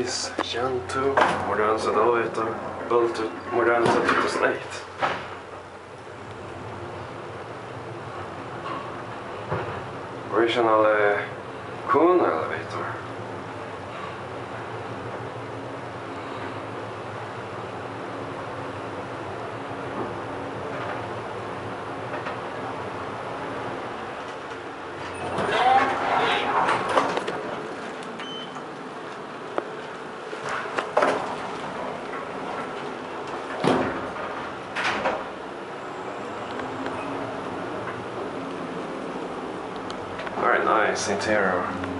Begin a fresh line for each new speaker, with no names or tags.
Otis Gentoo, modern Sedator, Bultut, modern Sedator Slate. Original uh, Kuhn elevator. Very nice interior.